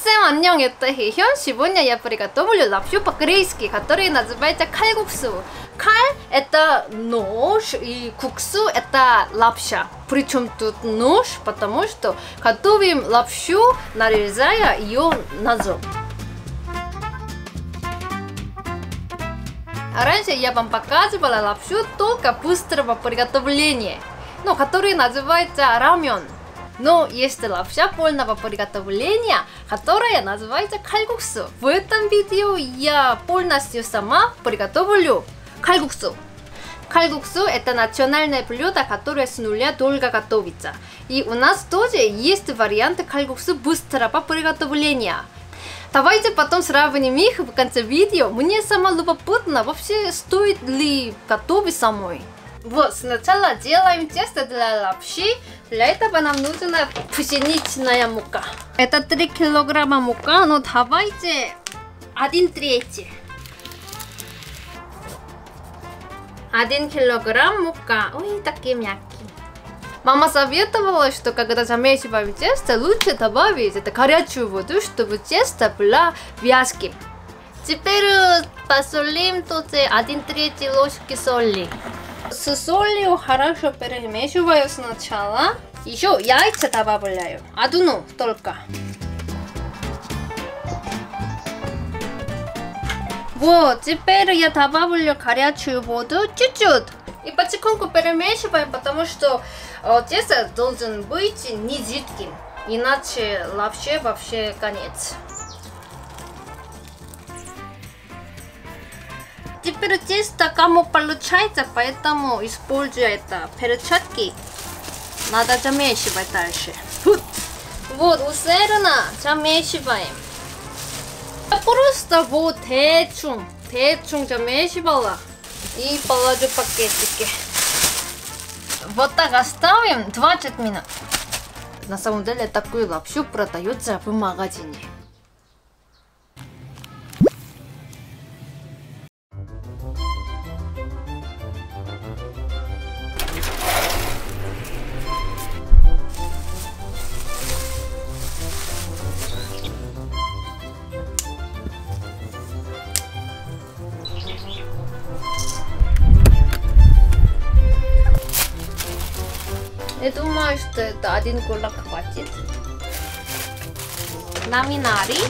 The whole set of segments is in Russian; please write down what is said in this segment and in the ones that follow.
Всем 안녕, это Хэхён. Сегодня я приготовлю лапшу по-корейски, который называется кальгуксу. Каль – это нож, и куксу – это лапша. Причем тут нож, потому что готовим лапшу, нарезая ее ножом. Раньше я вам показывала лапшу только быстрого приготовления, ну, который называется рамен. Но есть лапша полного приготовления, которая называется кальгуксу. В этом видео я полностью сама приготовлю кальгуксу. Кальгуксу это национальное блюдо, которое с нуля долго готовится. И у нас тоже есть варианты кальгуксу быстрого приготовления. Давайте потом сравним их в конце видео. Мне сама любопытно, вообще стоит ли готовить самой. Вот, сначала делаем тесто для лапши. Для этого нам нужна пшеничная мука. Это 3 килограмма мука, но давайте 1 треть. 1 килограмм мука. Ой, такие мягкие. Мама советовала, что когда замешиваем тесто, лучше добавить это горячую воду, чтобы тесто было вязким. Теперь посолим тут 1 треть ложки соли. С солью хорошо перемешиваю сначала. Еще яйца добавляю. Одну только. Вот, теперь я добавлю горячую воду чуть-чуть. И потихоньку перемешиваем, потому что э, тесто должен быть не жидким. Иначе лапше вообще конец. Теперь тесто кому получается, поэтому используя это перчатки. Надо замешивать дальше. Вот, усердно замешиваем. Просто вот 대충, 대충 замешивала. И положу пакетики. Вот так оставим 20 минут. На самом деле такую лапшу продается в магазине. Я думаю, что это один кулак хватит. Наминари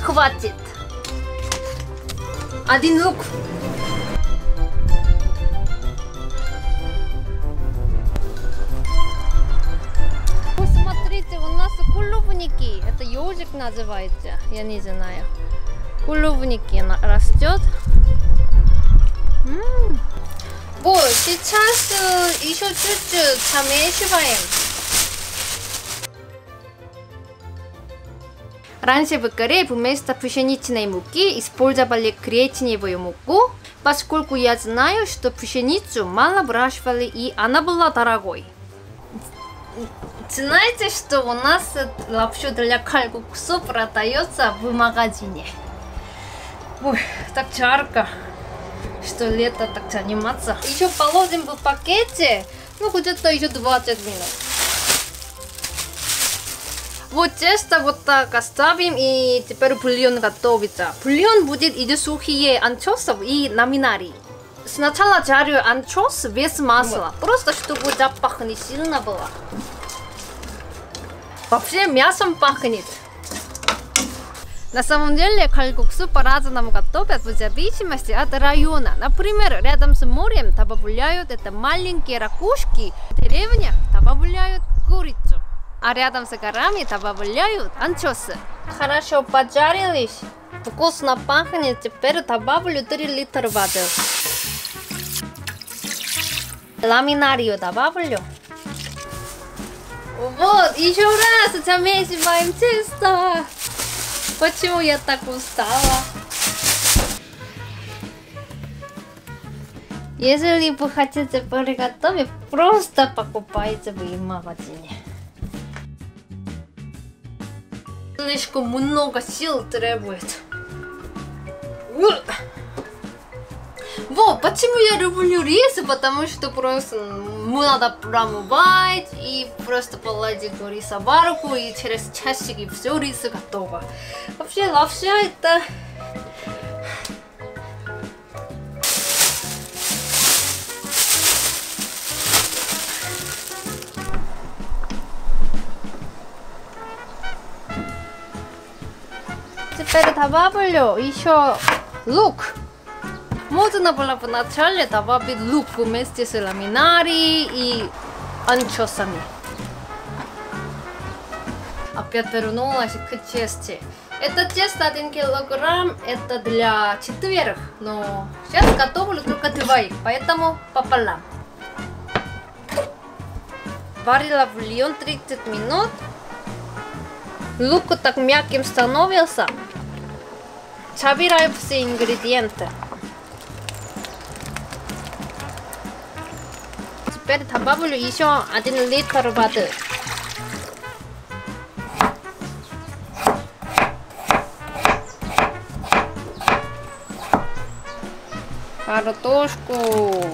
хватит. Один лук. Посмотрите, у нас клубники. Это ежик называется. Я не знаю. Клубники растет. Вот, сейчас еще чуть-чуть замешиваем. Раньше в Корее вместо пшеничной муки использовали гречневую муку, поскольку я знаю, что пшеницу мало выращивали и она была дорогой. Знаете, что у нас лапшу для кальгуксу продается в магазине? Ой, так жарко что лето так заниматься. Еще положим в пакете, ну где-то еще 20 минут. Вот тесто вот так оставим и теперь бульон готовится. Бульон будет из сухие анчоусов и наминари. Сначала жарю анчоус без масла, просто чтобы запах не сильно было. Вообще мясом пахнет. На самом деле кальгуксу по-разному готовят в зависимости от района. Например, рядом с морем добавляют это маленькие ракушки, в деревнях добавляют курицу, а рядом с горами добавляют анчоусы. Хорошо поджарились, вкусно пахнет, теперь добавлю 3 литра воды. Ламинарию добавлю. Вот, еще раз замесиваем тесто. Почему я так устала? Если вы хотите приготовить, просто покупайте в магазине. Слишком много сил требует. Вот, почему я люблю рис, потому что просто надо промывать и просто положить риса варку и через часик и все рис готово. Вообще лапша это Теперь добавлю еще лук. Можно было вначале добавить лук вместе с ламинари и анчосами. Опять вернулась к тесте. Это тесто 1 килограмм, это для четверых, но сейчас готовлю только двоих, поэтому пополам. Варила бульон 30 минут. Лук так мягким становился. Собираю все ингредиенты. Теперь добавлю еще 1 литр воды. Картошку.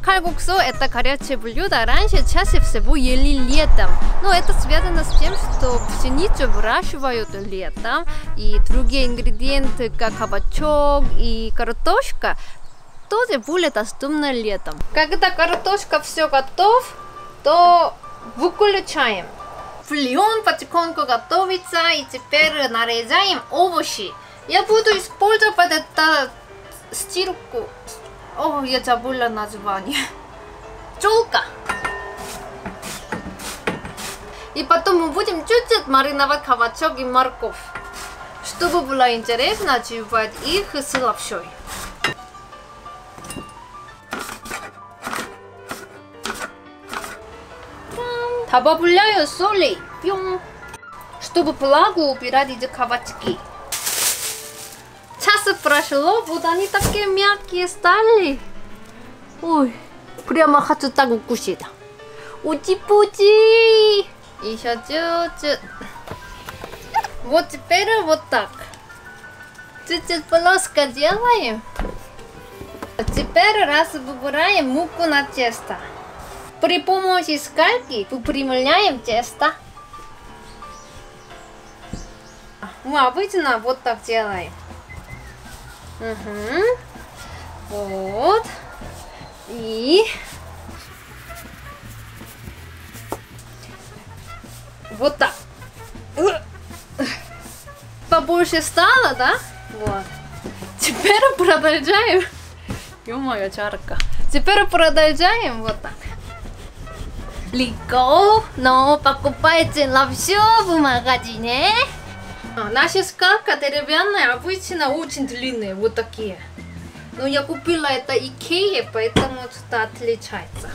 Кальгуксу это горячее блюдо. Раньше чаще всего ели летом. Но это связано с тем, что пшеницу выращивают летом. И другие ингредиенты, как кабачок и картошка, тоже более доступны летом. Когда картошка все готов, то выключаем. Бульон потихоньку готовится и теперь нарезаем овощи. Я буду использовать это стирку. О, я забыла название. Чулка. И потом мы будем чуть-чуть мариновать кабачок и морковь. Чтобы было интересно, чувствовать их с лапшой. Добавляю соли. Пьем. Чтобы влагу убирать из кабачки. Час прошло, вот они такие мягкие стали. Ой, прямо хочу так укусить. Ути-пути. Еще чуть-чуть. Вот теперь вот так. Чуть-чуть плоско делаем. Теперь разбавляем муку на тесто. При помощи скалки выпрямляем тесто. Мы обычно вот так делаем. Угу. Вот. И вот так. Побольше стало, да? Вот. Теперь продолжаем. Ё-моё, жарко. Теперь продолжаем вот так. Легко, но покупайте лапшу в магазине. Наша скалка деревянная, обычно очень длинные, вот такие. Но я купила это Икея, поэтому что-то отличается.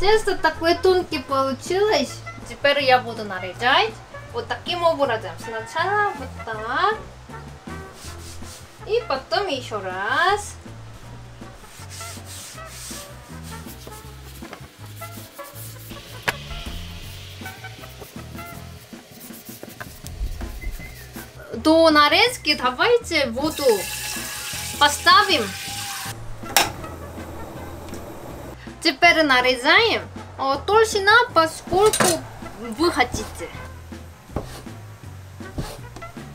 Тесто такое тонкое получилось. Теперь я буду нарезать вот таким образом. Сначала вот так. И потом еще раз. До нарезки давайте воду поставим. Теперь нарезаем э, толщина, поскольку вы хотите.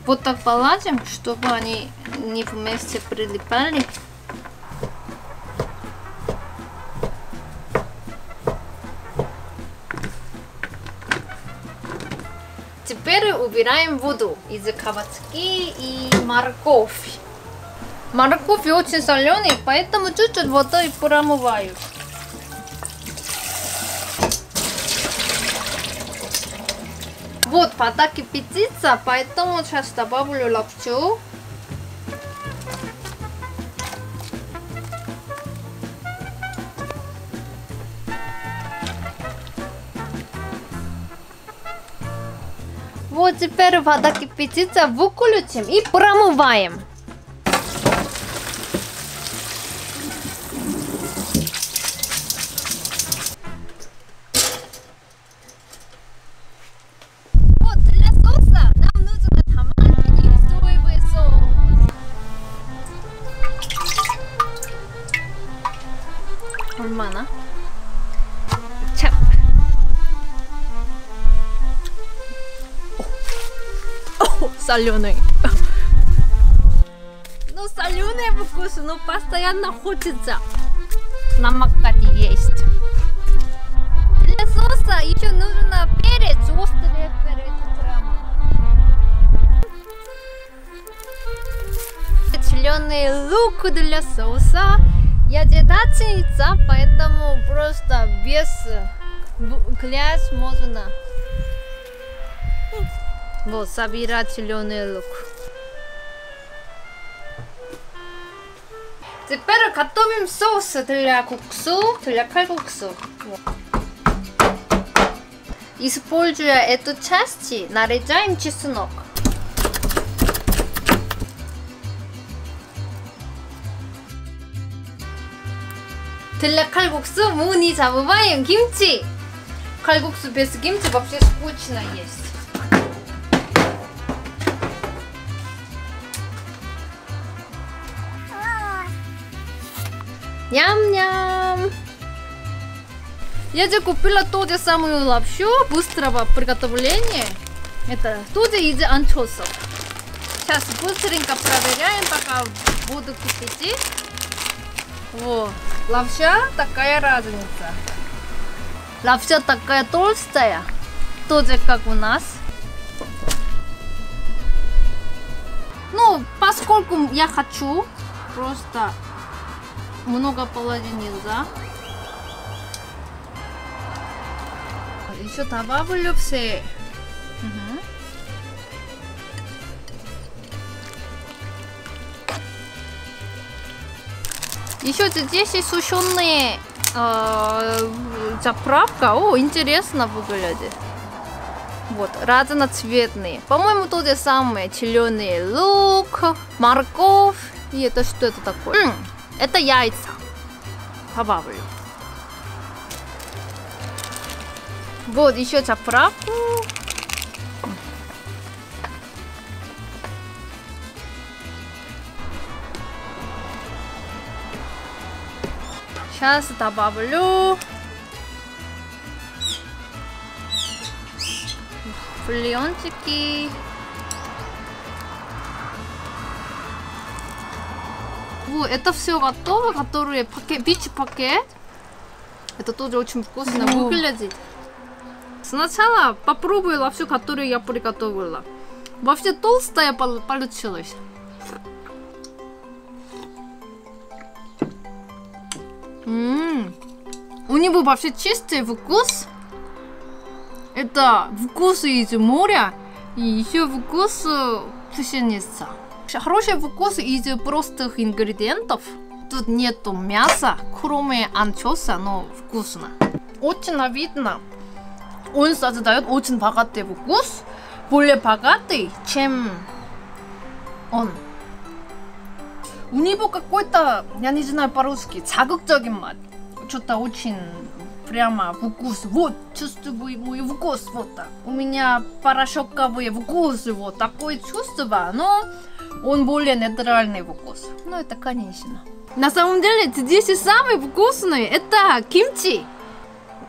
Вот так положим, чтобы они не вместе прилипали. Убираем воду из кабачки и морковь. Морковь очень соленый, поэтому чуть-чуть водой промываю. Вот вода кипятится, поэтому сейчас добавлю лапшу. Вот теперь вода кипятится, выключим и промываем. Вот для соуса соленый. Ну, соленый вкус, но постоянно хочется намокать есть. Для соуса еще нужно перец, острый перец. Зеленый лук для соуса. Я дедательница, поэтому просто без грязь можно. Вот, собирать зеленый лук. Теперь готовим соус для куксу, для кальгуксу. Используя эту часть, нарезаем чеснок. для кальгуксу мы не забываем 김치. 칼국수 без 김치 вообще скучно есть. Ням-ням! Я же купила ту же самую лапшу быстрого приготовления. Это тоже из анчоусов. Сейчас быстренько проверяем, пока буду кипятить. Вот. Лапша такая разница. Лапша такая толстая. Тоже как у нас. Ну, поскольку я хочу, просто много нельзя. Еще добавлю все. Угу. Еще здесь есть сушеные э, заправка. О, интересно выглядит. Вот, разноцветные. По-моему, то же самое. Зеленый лук, морковь. И это что это такое? М, это яйца. Добавлю. Вот, еще заправку. Сейчас добавлю бульончики. Вот, это все готово, которые пакет, бич пакет. Это тоже очень вкусно выглядит. Сначала попробую лапшу, которую я приготовила. Вообще толстая получилась. М У него вообще чистый вкус. Это вкус из моря и еще вкус пшеницы. Хороший вкус из простых ингредиентов. Тут нету мяса, кроме анчоуса, но вкусно. Очень видно. Он создает очень богатый вкус. Более богатый, чем он. У него какой-то, я не знаю по-русски, 자극적인 맛. Что-то очень прямо вкус. Вот, чувствую мой вкус, вот так. У меня порошковый вкус, вот такое чувство, но он более нейтральный вкус. Ну, это конечно. На самом деле, здесь самый вкусный это кимчи.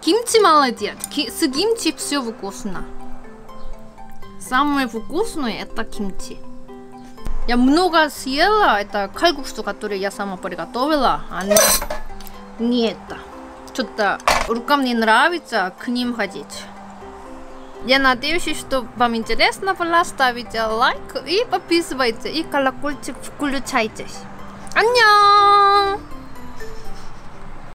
Кимчи молодец. Ки с кимчи все вкусно. Самое вкусное это кимчи. Я много съела. Это кальгуксу, который я сама приготовила. А не, не это. Что-то рукам не нравится к ним ходить. Я надеюсь, что вам интересно было. Ставите лайк и подписывайтесь. И колокольчик включайте. 안녕!